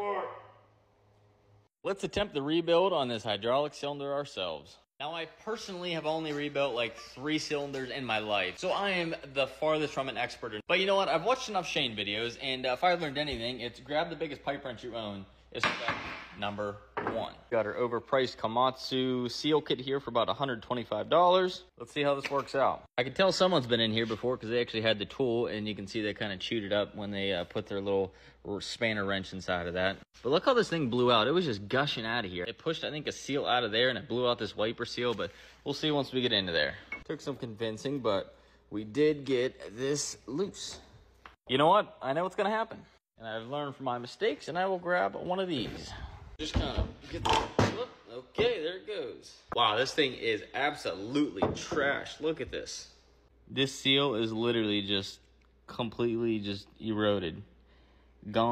apart. Let's attempt the rebuild on this hydraulic cylinder ourselves. Now, I personally have only rebuilt like three cylinders in my life, so I am the farthest from an expert. But you know what? I've watched enough Shane videos, and uh, if I learned anything, it's grab the biggest pipe wrench you own is step number one. Got our overpriced Komatsu seal kit here for about $125. Let's see how this works out. I can tell someone's been in here before because they actually had the tool, and you can see they kind of chewed it up when they uh, put their little spanner wrench inside of that. But look how this thing blew out. It was just gushing out of here. It pushed, I think, a seal out of there, and it blew out this wiper seal, but we'll see once we get into there. Took some convincing, but we did get this loose. You know what? I know what's going to happen. And I've learned from my mistakes, and I will grab one of these. Just kind of get the, oh, okay, there it goes. Wow, this thing is absolutely trash. Look at this. This seal is literally just completely just eroded. Gone.